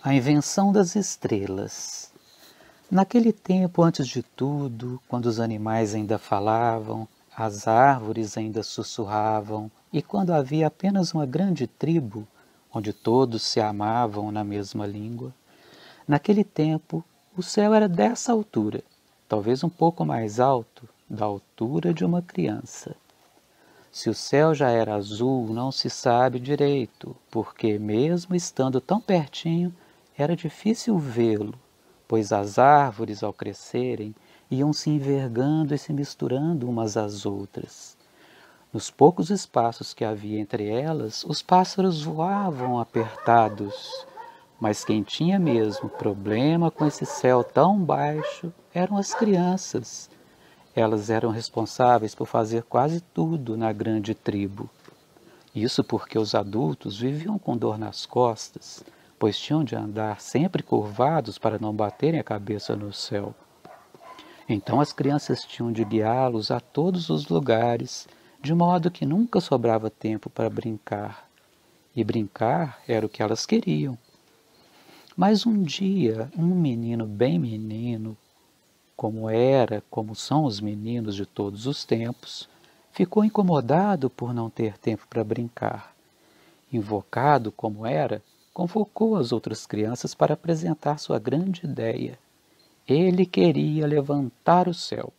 A invenção das estrelas. Naquele tempo, antes de tudo, quando os animais ainda falavam, as árvores ainda sussurravam, e quando havia apenas uma grande tribo, onde todos se amavam na mesma língua, naquele tempo o céu era dessa altura, talvez um pouco mais alto, da altura de uma criança. Se o céu já era azul, não se sabe direito, porque, mesmo estando tão pertinho, era difícil vê-lo, pois as árvores, ao crescerem, iam se envergando e se misturando umas às outras. Nos poucos espaços que havia entre elas, os pássaros voavam apertados, mas quem tinha mesmo problema com esse céu tão baixo eram as crianças. Elas eram responsáveis por fazer quase tudo na grande tribo. Isso porque os adultos viviam com dor nas costas pois tinham de andar sempre curvados para não baterem a cabeça no céu. Então as crianças tinham de guiá-los a todos os lugares, de modo que nunca sobrava tempo para brincar. E brincar era o que elas queriam. Mas um dia, um menino bem menino, como era, como são os meninos de todos os tempos, ficou incomodado por não ter tempo para brincar. Invocado como era, convocou as outras crianças para apresentar sua grande ideia. Ele queria levantar o céu.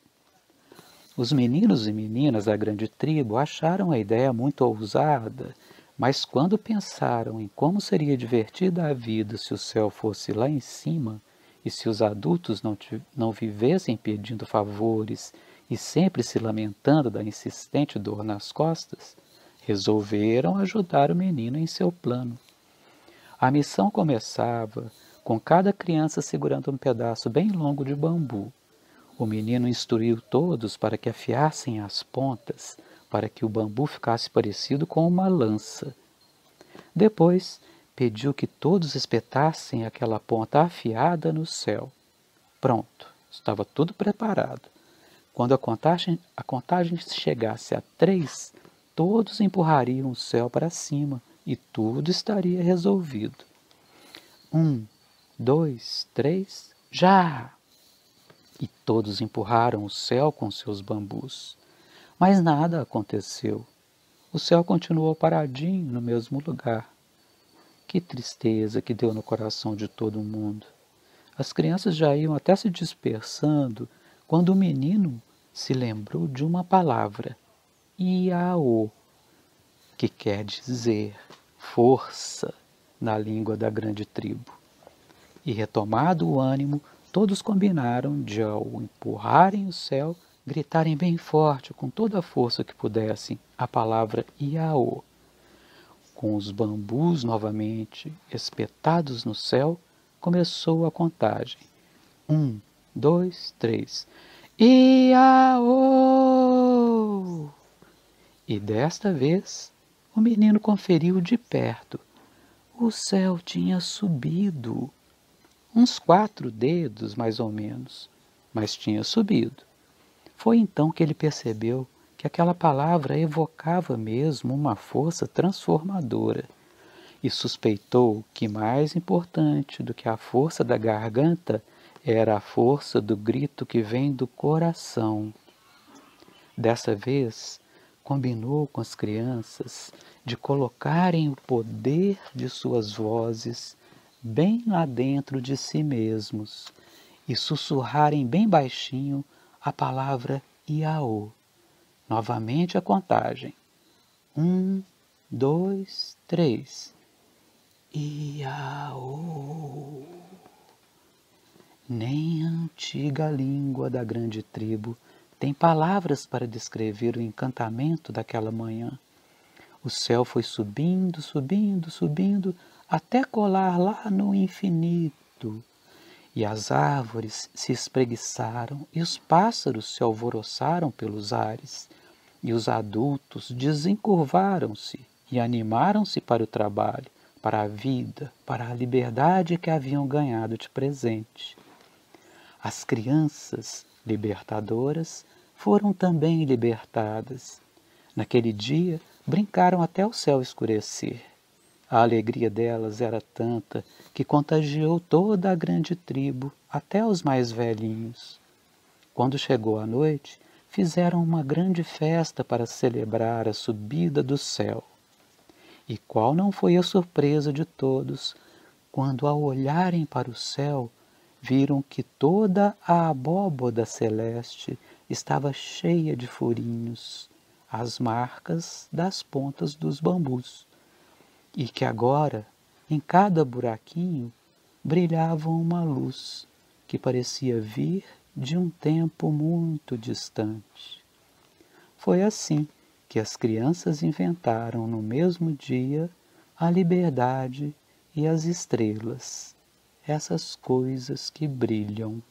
Os meninos e meninas da grande tribo acharam a ideia muito ousada, mas quando pensaram em como seria divertida a vida se o céu fosse lá em cima e se os adultos não, não vivessem pedindo favores e sempre se lamentando da insistente dor nas costas, resolveram ajudar o menino em seu plano. A missão começava com cada criança segurando um pedaço bem longo de bambu. O menino instruiu todos para que afiassem as pontas, para que o bambu ficasse parecido com uma lança. Depois, pediu que todos espetassem aquela ponta afiada no céu. Pronto, estava tudo preparado. Quando a contagem, a contagem chegasse a três, todos empurrariam o céu para cima e tudo estaria resolvido. Um, dois, três, já! E todos empurraram o céu com seus bambus. Mas nada aconteceu. O céu continuou paradinho no mesmo lugar. Que tristeza que deu no coração de todo mundo. As crianças já iam até se dispersando quando o menino se lembrou de uma palavra, Iaô, que quer dizer força na língua da grande tribo. E retomado o ânimo, todos combinaram de, ao empurrarem o céu, gritarem bem forte, com toda a força que pudessem, a palavra Iaô. Com os bambus novamente espetados no céu, começou a contagem. Um, dois, três. Iaô! E desta vez o menino conferiu de perto. O céu tinha subido. Uns quatro dedos, mais ou menos, mas tinha subido. Foi então que ele percebeu que aquela palavra evocava mesmo uma força transformadora e suspeitou que mais importante do que a força da garganta era a força do grito que vem do coração. Dessa vez, combinou com as crianças de colocarem o poder de suas vozes bem lá dentro de si mesmos e sussurrarem bem baixinho a palavra Iaô. Novamente a contagem. Um, dois, três. Iaô. Nem a antiga língua da grande tribo tem palavras para descrever o encantamento daquela manhã. O céu foi subindo, subindo, subindo, até colar lá no infinito. E as árvores se espreguiçaram, e os pássaros se alvoroçaram pelos ares, e os adultos desencurvaram-se e animaram-se para o trabalho, para a vida, para a liberdade que haviam ganhado de presente. As crianças libertadoras, foram também libertadas. Naquele dia, brincaram até o céu escurecer. A alegria delas era tanta que contagiou toda a grande tribo, até os mais velhinhos. Quando chegou a noite, fizeram uma grande festa para celebrar a subida do céu. E qual não foi a surpresa de todos quando, ao olharem para o céu, viram que toda a abóboda celeste estava cheia de furinhos, as marcas das pontas dos bambus, e que agora, em cada buraquinho, brilhava uma luz que parecia vir de um tempo muito distante. Foi assim que as crianças inventaram no mesmo dia a liberdade e as estrelas, essas coisas que brilham